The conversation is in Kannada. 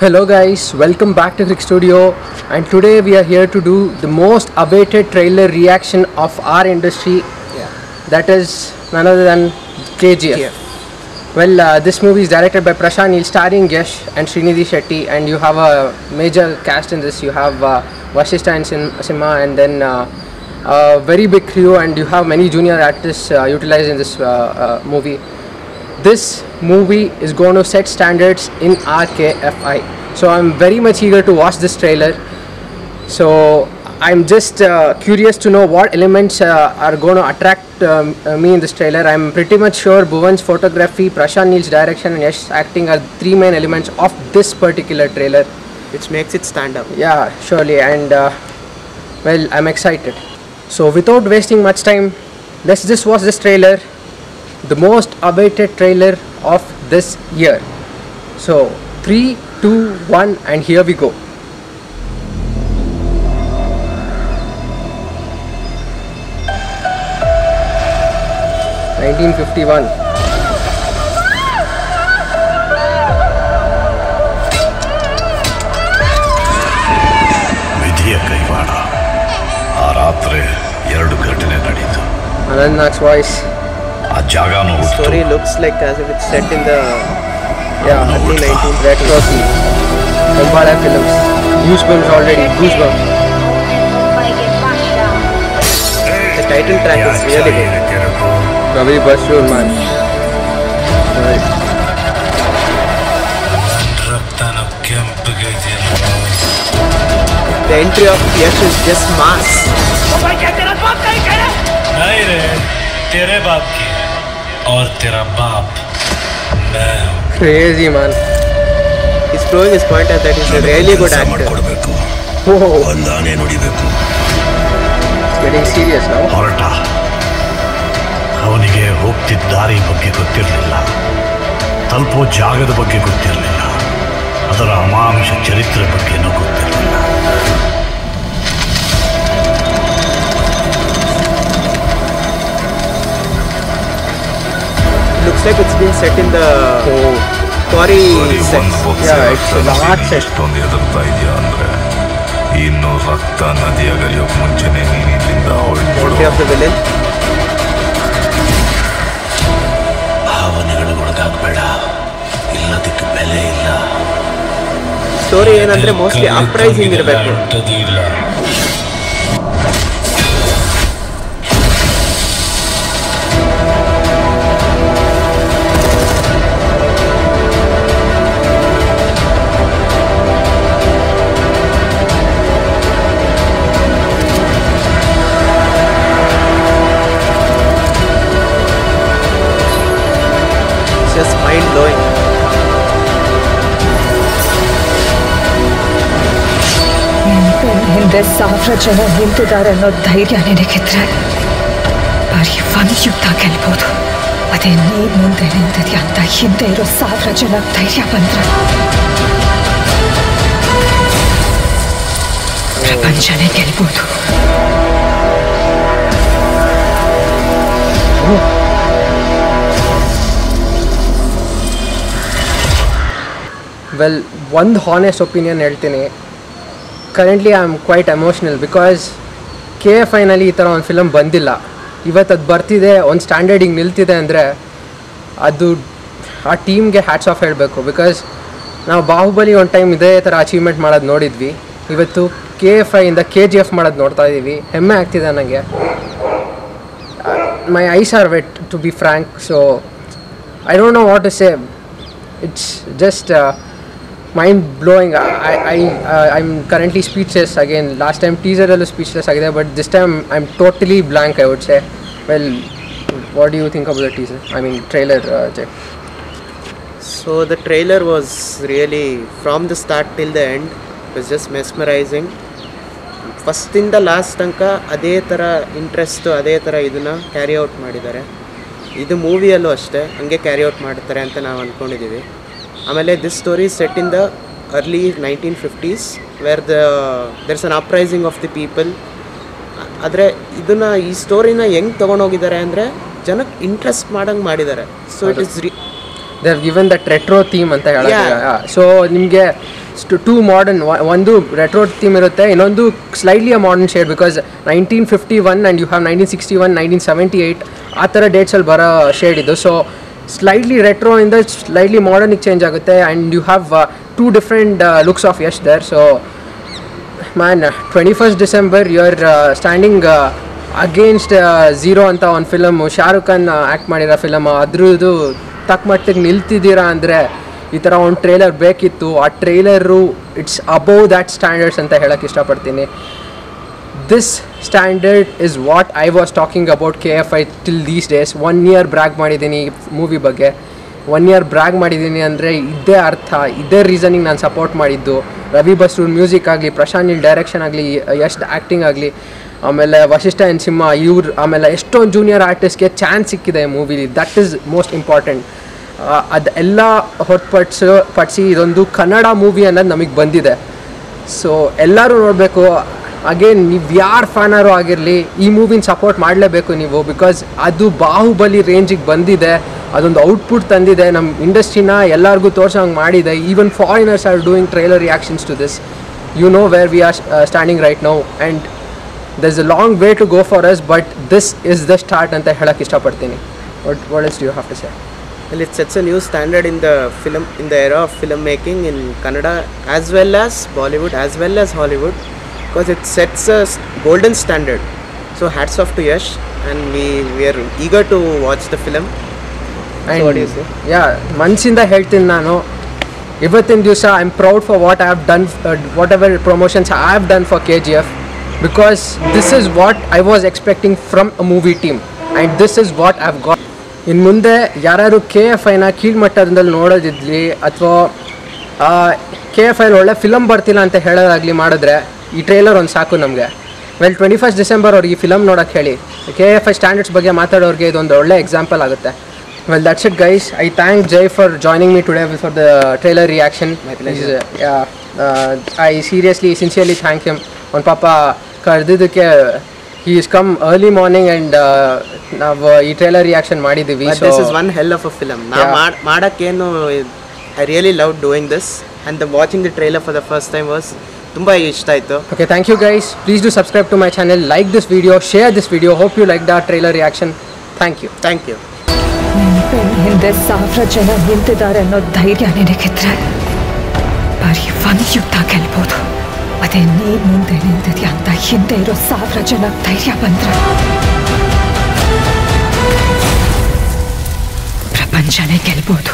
Hello guys, welcome back to Click Studio and today we are here to do the most awaited trailer reaction of our industry Yeah. that is none other than KGF. Yeah. Well, uh, this movie is directed by Prashant starring Yash and Srinidhi Shetty, and you have a major cast in this. You have uh, Vashishta and Sim- Simha, and then uh, a very big crew, and you have many junior artists uh, utilized in this uh, uh, movie. This movie is going to set standards in RKFI. So I'm very much eager to watch this trailer. So I'm just uh, curious to know what elements uh, are going to attract um, uh, me in this trailer. I'm pretty much sure Bhuvan's photography, Prashant Neel's direction, and Yash acting are three main elements of this particular trailer. which makes it stand up. Yeah, surely, and uh, well, I'm excited. So without wasting much time, let's just watch this trailer, the most awaited trailer of this year. So three, two, one, and here we go. Nineteen fifty-one. ವಿಧಿಯ ಕೈವಾಡ ಆ ರಾತ್ರಿ ಎರಡು ಘಟನೆ ನಡೀತು Anand Nag's voice. ಆ ಜಾಗನೂ ಹುಟ್ಟು Story looks like as if it's set in the Yeah, early 19th. retro theme. Umbala films. Goosebumps already. Goosebumps. The title track is really good. Ravi Basroor man. Right. ರಕ್ತನ ಕೆಂಪಗೆ The entry of Yash is just mass. नहीं रे तेरे बाप की है और तेरा बाप मैं हूँ Crazy man. He's proving his point at that he's a really good actor. ಮಾಡ್ಕೊಡ್ಬೇಕು Whoa, ಒಂದು ಆನೆ ನುಡಿಬೇಕು it's getting serious now. ಹೊರಟ ಅವನಿಗೆ ಹೋಗ್ತಿದ್ದ ದಾರಿ ಬಗ್ಗೆ ಗೊತ್ತಿರಲಿಲ್ಲ ತಲುಪೋ ಜಾಗದ ಬಗ್ಗೆ ಗೊತ್ತಿರಲಿಲ್ಲ ಅದರ ಅಮಾನುಷ ಚರಿತ್ರೆ ಬಗ್ಗೆನೂ ಗೊತ್ತಿರಲಿಲ್ಲ like it's been set in the quarry set. Yeah, it's a large set. ಎಷ್ಟೊಂದು ಹೆದರ್ತಾ ಇದೆಯಾ ಅಂದ್ರೆ ಇನ್ನು ರಕ್ತ ನದಿಯಾಗಲಿಯೋಕ್ ಮುಂಚೆನೆ ನೀನ್ ಇಲ್ಲಿಂದ ಹೊರಟ್ಬಿಡು Entry of the villain. ಭಾವನೆಗಳು ಒಳಗಾಗಬೇಡ ಇಲ್ಲದಕ್ಕೆ ಬೆಲೆ ಇಲ್ಲ ಸ್ಟೋರಿ ಏನಂದ್ರೆ ಮೋಸ್ಟ್ಲಿ ಅಪ್ರೈಸಿಂಗ್ ಇರಬೇಕು ನಿನ್ ಹಿಂದೆ ಸಾವಿರ ಜನ ನಿಂತಿದ್ದಾರೆ ಅನ್ನೋ ಧೈರ್ಯ ನಿನಗಿದ್ರೆ ಬರೀ ಒಂದು ಯುದ್ಧ ಗೆಲ್ಬೋದು ಅದೇ ನೀನ್ ಮುಂದೆ ನಿಂತಿದ್ಯಾ ಅಂತ ಹಿಂದೆ ಇರೋ ಸಾವಿರ ಜನ ಧೈರ್ಯ ಬಂದ್ರೆ ಪ್ರಪಂಚನೇ ಗೆಲ್ಬೋದು ವೆಲ್ ಒಂದು ಹಾನೆಸ್ಟ್ ಒಪಿನಿಯನ್ ಹೇಳ್ತೀನಿ currently I am quite emotional because K F ಐನಲ್ಲಿ ಈ ಥರ ಒಂದು ಫಿಲಮ್ ಬಂದಿಲ್ಲ. ಇವತ್ತು ಅದು ಬರ್ತಿದೆ, ಒಂದು ಸ್ಟ್ಯಾಂಡರ್ಡಿಗೆ ನಿಲ್ತಿದೆ ಅಂದರೆ ಅದು ಆ ಟೀಮ್ಗೆ ಹ್ಯಾಟ್ಸ್ ಆಫ್ ಹೇಳಬೇಕು. ಬಿಕಾಸ್ ನಾವು ಬಾಹುಬಲಿ ಒಂದು ಟೈಮ್ ಇದೇ ಥರ ಅಚೀವ್ಮೆಂಟ್ ಮಾಡೋದು ನೋಡಿದ್ವಿ. ಇವತ್ತು ಕೆ ಎಫ್ ಐಯಿಂದ ಕೆ ಜಿ ಎಫ್ ಮಾಡೋದು ನೋಡ್ತಾ ಇದ್ದೀವಿ ಹೆಮ್ಮೆ ಆಗ್ತಿದೆ ನನಗೆ my eyes are wet to be frank so I don't know what to say it's just mind blowing I I I'm currently speechless again last time ಟೀಸರಲ್ಲೂ speechless ಆಗಿದೆ but this time I am totally blank I would say well what do you think about the teaser I mean trailer J so the trailer was really from the start till the end was just mesmerising ಫಸ್ಟಿಂದ last ತನಕ ಅದೇ ಥರ ಇಂಟ್ರೆಸ್ಟು ಅದೇ ಥರ ಇದನ್ನು ಕ್ಯಾರಿ ಔಟ್ ಮಾಡಿದ್ದಾರೆ. ಇದು ಮೂವಿಯಲ್ಲೂ ಅಷ್ಟೇ, ಹಂಗೆ ಕ್ಯಾರಿ ಔಟ್ ಮಾಡ್ತಾರೆ ಅಂತ ನಾವು ಅಂದ್ಕೊಂಡಿದ್ದೀವಿ ಆಮೇಲೆ this story set in the early nineteen fifties where the there's an uprising of the people ಆದರೆ ಇದನ್ನು ಈ ಸ್ಟೋರಿನ ಹೆಂಗೆ ತೊಗೊಂಡೋಗಿದ್ದಾರೆ ಅಂದರೆ ಜನಕ್ಕೆ ಇಂಟ್ರೆಸ್ಟ್ ಮಾಡಂಗೆ ಮಾಡಿದ್ದಾರೆ. ಸೊ ಇಟ್ ಇಸ್ ರಿ they have given that retro theme ಅಂತ ಹೇಳಿ ಸೊ ನಿಮಗೆ ಟೂ ಮಾಡರ್ನ್ ಒಂದು ರೆಟ್ರೋ ಥೀಮ್ ಇರುತ್ತೆ ಇನ್ನೊಂದು slightly a modern shade because nineteen fifty one and you have nineteen sixty one nineteen seventy eight ಆ ಥರ ಡೇಟ್ಸಲ್ಲಿ ಬರೋ ಶೇಡ್ ಇದು. ಸೊ ಸ್ಲೈಡ್ಲಿ ರೆಟ್ರೋ ಇಂದ ಸ್ಲೈಡ್ಲಿ ಮಾಡರ್ನಿಗೆ ಚೇಂಜ್ ಆಗುತ್ತೆ. And you have two different looks of Yash there so man twenty first December you are standing against Zero ಅಂತ ಒಂದು ಫಿಲಮ್ ಶಾರುಖ್ ಖಾನ್ ಆ್ಯಕ್ಟ್ ಮಾಡಿರೋ ಫಿಲಮ್ ಅದ್ರದ್ದು ತಕ್ಕ ಮಟ್ಟಿಗೆ ನಿಲ್ತಿದ್ದೀರಾ ಅಂದರೆ ಈ ಥರ ಒಂದು ಟ್ರೇಲರ್ ಬೇಕಿತ್ತು. ಆ trailer it's above that standards ಅಂತ ಹೇಳೋಕ್ಕೆ ಇಷ್ಟಪಡ್ತೀನಿ. This standard is what I was talking about K F I till these days one year brag ಮಾಡಿದ್ದೀನಿ ಮೂವಿ ಬಗ್ಗೆ. ಒನ್ ಇಯರ್ ಬ್ರ್ಯಾಗ್ ಮಾಡಿದ್ದೀನಿ ಅಂದರೆ ಇದೇ ಅರ್ಥ. ಇದೇ ರೀಸನಿಗೆ ನಾನು ಸಪೋರ್ಟ್ ಮಾಡಿದ್ದು. ರವಿ ಬಸ್ರೂರ್ ಮ್ಯೂಸಿಕ್ ಆಗಲಿ, ಪ್ರಶಾಂತ್ ನಿಲ್ ಡೈರೆಕ್ಷನ್ ಆಗಲಿ ಎಷ್ಟು ಆ್ಯಕ್ಟಿಂಗ್ ಆಗಲಿ, ಆಮೇಲೆ ವಶಿಷ್ಠ ಎನ್ ಸಿಂಹ, ಇವ್ರು, ಆಮೇಲೆ ಎಷ್ಟೊಂದು ಜೂನಿಯರ್ ಆರ್ಟಿಸ್ಟ್ಗೆ ಚಾನ್ಸ್ ಸಿಕ್ಕಿದೆ ಮೂವಿಲಿ ದಟ್ ಈಸ್ ಮೋಸ್ಟ್ ಇಂಪಾರ್ಟೆಂಟ್ ಅದೆಲ್ಲ ಹೊರತುಪಡಿಸು ಪಡಿಸಿ ಇದೊಂದು ಕನ್ನಡ ಮೂವಿ ಅನ್ನೋದು ನಮಗೆ ಬಂದಿದೆ. ಸೊ ಎಲ್ಲರೂ ನೋಡಬೇಕು. ಅಗೇನ್ ನೀವು ಯಾರು ಫ್ಯಾನರು ಆಗಿರಲಿ, ಈ ಮೂವಿನ ಸಪೋರ್ಟ್ ಮಾಡಲೇಬೇಕು ನೀವು ಬಿಕಾಸ್ ಅದು ಬಾಹುಬಲಿ ರೇಂಜಿಗೆ ಬಂದಿದೆ, ಅದೊಂದು ಔಟ್ಪುಟ್ ತಂದಿದೆ ನಮ್ಮ ಇಂಡಸ್ಟ್ರಿನ ಎಲ್ಲರಿಗೂ ತೋರ್ಸೋಂಗೆ ಮಾಡಿದೆ. Even foreigners are doing trailer reactions to this you know where we are standing right now and the is a long way to go for us but this is the start ಅಂತ ಹೇಳಕ್ಕೆ ಇಷ್ಟಪಡ್ತೀನಿ. But what is you have to say it's it sets a new standard in the film, in the era of making in Kannada as well as Bollywood, as well as Hollywood. Because it sets a golden standard. So hats off to Yash and we, we are eager to watch the film. So what do you say? Yeah ಮನ್ಸಿಂದ ಹೇಳ್ತೀನಿ ನಾನು ಇವತ್ತಿನ ದಿವಸ I am proud for what I have done whatever promotions I have done for K G F because this is what I was expecting from a movie team and this is what I have got ಇನ್ನು ಮುಂದೆ ಯಾರ್ಯಾರು ಕೆ ಎಫ್ ಐನ ಕೀಳ್ಮಟ್ಟದಲ್ಲಿ ನೋಡೋದಿದ್ಲಿ ಅಥವಾ ಕೆ ಎಫ್ ಐಲಿ ಒಳ್ಳೆ ಫಿಲಮ್ ಬರ್ತಿಲ್ಲ ಅಂತ ಹೇಳೋದಾಗಲಿ ಮಾಡಿದ್ರೆ ಈ ಟ್ರೈಲರ್ ಒಂದು ಸಾಕು ನಮಗೆ. ವೆಲ್ ಟ್ವೆಂಟಿ ಫಸ್ಟ್ ಡಿಸೆಂಬರ್ ಅವ್ರಿಗೆ ಈ ಫಿಲಮ್ ನೋಡೋಕೆ ಹೇಳಿ. ಕೆ ಎಫ್ ಐ ಸ್ಟ್ಯಾಂಡರ್ಡ್ಸ್ ಬಗ್ಗೆ ಮಾತಾಡೋರಿಗೆ ಇದೊಂದು ಒಳ್ಳೆ ಎಕ್ಸಾಂಪಲ್ ಆಗುತ್ತೆ. Well that's it guys I thank Jai for joining me today for the trailer reaction I seriously sincerely thank you ಒಂದು ಪಾಪ ಕರೆದಿದ್ದಕ್ಕೆ he is come early morning and ನಾವು ಈ ಟ್ರೈಲರ್ ರಿಯಾಕ್ಷನ್ ಮಾಡಿದ್ದೀವಿ one hell of a film. Now Yeah. ಮಾಡ್ ಮಾಡೋಕ್ಕೇನು I really love doing this and the watching the trailer for the first time was ತುಂಬ ಇಷ್ಟ ಆಯಿತು Okay, thank you guys. Please do subscribe to my channel, like this video, share this video. Hope you liked our trailer reaction. Thank you. Thank you ನಿನ್ ಬೆನ್ ಹಿಂದೆ ಸಾವಿರ ಜನ ನಿಂತಿದ್ದಾರೆ ಅನ್ನೋ ಧೈರ್ಯ ನಿನಗಿದ್ರೆ ಬರೀ ಒಂದು ಯುದ್ಧ ಗೆಲ್ಬೋದು ಅದೇ ನೀನ್ ಮುಂದೆ ನಿಂತಿದ್ಯಾ ಅಂತ ಹಿಂದೆ ಇರೋ ಸಾವಿರ ಜನ ಧೈರ್ಯ ಬಂದ್ರೆ ಪ್ರಪಂಚನೇ ಗೆಲ್ಬೋದು